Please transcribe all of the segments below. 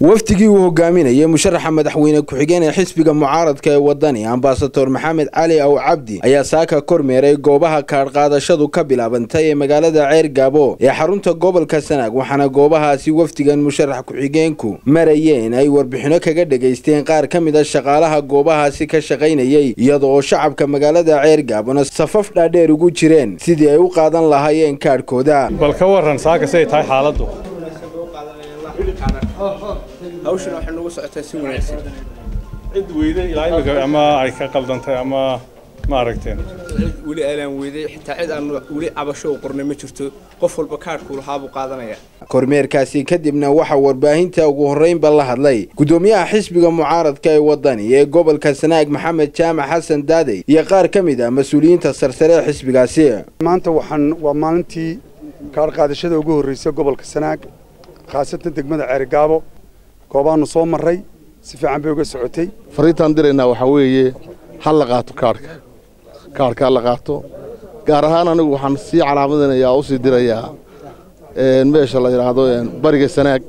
wafdigii uu hogaaminayay musharaxa madaxweyne ku-xigeen ee xisbiga mucaaradka ee wadani ambasador maxamed cali aw cabdi ayaa saaka kormeeray goobaha kaadhqaadashadu ka bilaabantay ee magaalada ceer gaabo ee xarunta gobolka sanaag waxaana goobahaasi wafdigan musharax ku-xigeenku marayeen ay warbixino kaga dhegaysteen qaar ka mid a shaqaalaha goobahaasi ka shaqaynayay iyada oo shacabka magaalada ceer gaabona safaf dhaadheer ugu jireen sidii ay u qaadan lahaayeen kaadhkooda bal ka waran saaka siday tahay xaaladdu hawshana waxay nagu socotaa si wanaagsan. Cid weyday ilaa ama ay ka qaldantay ama ma aragteen? Cid weli aalaan weyday xitaa cid aan weli cabasho u qornay ma jirto. Qof walba kaadhkuu lahaa buu qaadanaya. Kormeerkaasi kadibna waxaa warbaahinta ugu horreynba la hadlay. Guddoomiyaha xisbiga mucaaradka ee wadani ee gobolka sanaag maxamed jaamac xasan daadey iyo qaar ka mid ah mas'uuliyiinta sarsare ee xisbigaasi. Maanta waxaan waa maalintii kaadh qaadashada ugu horreysay gobolka sanaag khaasatan degmada ceerigaabo goobaannu soo marray si fiican bay uga socotay. Fariintaan diraynaa waxaa weeye ha la qaato kaadhka kaadhka ha la qaato. Gaar ahaan anigu waxaan sii calaamadinayaa u sii dirayaa meesha la yidhaahdo bariga sanaag.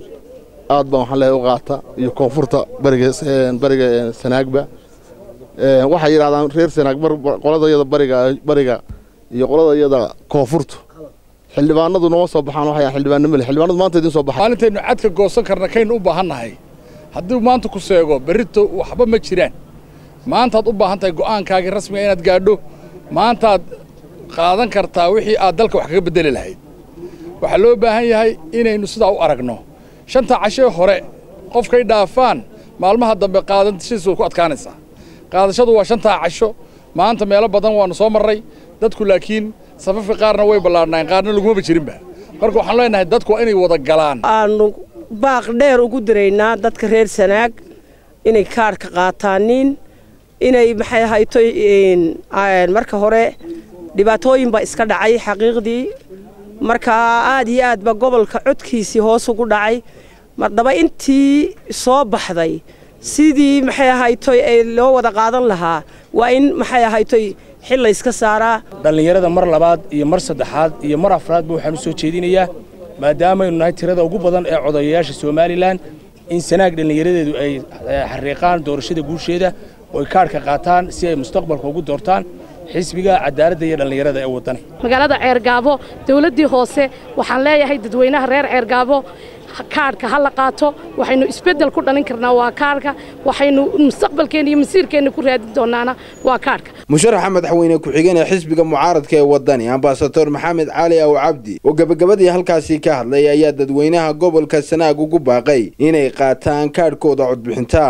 Aad baan waxaan leeyahay u qaata iyo koonfurta bariga sanaagba. Waxay yidhahdaan reer sanaag qoladayada bariga bariga iyo qoladayada koonfurtu xildhibaanadu nooma soo baxaan waxay xildhibaanno male xildhibaanadu maanta idiin soo baxay maalintaynu cadka goosan karna kaynu u baahannahay haddii maanta ku seego berrito waxba ma jiraan. Maantaad u baahan tahay go'aankaagii rasmiga inaad gaadho. Maantaad qaadan kartaa wixii aad dalka wax kaga beddeli lahayd. Waxaa loo baahan yahay inaynu sidaa u aragno. Shanta cashee hore qofkay dhaafaan maalmaha dambe way ku adkaanaysaa. Qaadashadu waa shantaa casho. Maanta meelo badan waannu soo marray. Dadku laakiin safafka qaarna way ballaadhnaayen qaarna lagumaba jirinba. Marka waxaan leenahay dadku waa inay wada galaan. Aanu baaq dheer ugu diraynaa dadka reer sanaag inay kaadhka qaataaniin inay maxay ahayto marka hore dhibaatooyin baa iska dhacay xaqiiqdii. Markaa aad iyo aad ba gobolka codkiisii hoos ugu dhacay. Mardaba intii soo baxday sidii maxay ahaytoy ee loo wada qaadan lahaa? Waa in maxay ahaytoy xil layska saaraa dhallinyarada mar labaad iyo mar saddexaad iyo mar afraadba waxaan u soo jeedinayaa maadaamaynu nahay tirada ugu badan ee codayayaasha somalilan in sanaag dhallinyaradeedu ay xariiqaan doorashada guusheeda ooy kaadhka qaataan si ay mustaqbalka ugu doortaan xisbiga cadaaladda iyo dhallinyarada ee waddani. Magaalada ceergaabo dawladdii hoose waxaan leeyahay dadweynaha reer ceergaabo kaadhka ha la qaato waxaynu isbeddel ku dhalin karnaa waa kaadhka waxaynu mustaqbalkeenna iyo masiirkeenna ku raadin doonaana waa kaadhka musharaxa madaxweyne ku-xigeen ee xisbiga mucaaradka ee wadani ambasador maxamed cali aw cabdi oo gebagabadii halkaasi ka hadlay ayaa dadweynaha gobolka sanaag ugu baaqay inay qaataan kaadhkooda codbixinta.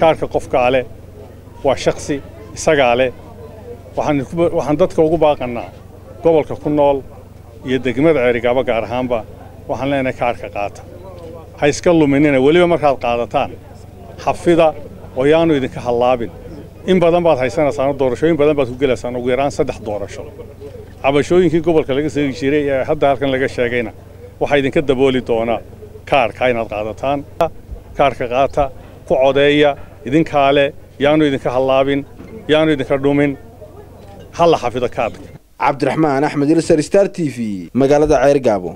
Kaadhka qofkaa leh waa shaksi isagaa leh waxaan dadka ugu baaqannaa gobolka ku nool iyo degmada ceerigaabo gaar ahaanba waxaan leenahay kaadhka qaata ha iska luminina weliba markaad qaadataan xafida oo yaanu idinka hallaabin. In badan baad haysanaysaan doorashooyin badan baad ku gelaysaan ugu yaraan saddex doorasho. Cabashooyinkii gobolka laga seegi jiray ee hadda halkan laga sheegayna waxaa idinka dabooli doonaa kaadhka inaad qaadataan kaadhka qaata ku codeeya idinkaa leh yaanu idinka hallaabin yaanu idinka dhumin. Ha xafido kaadhka cabdiraxmaan axmed ilsar star t v magaalada ceer gaabo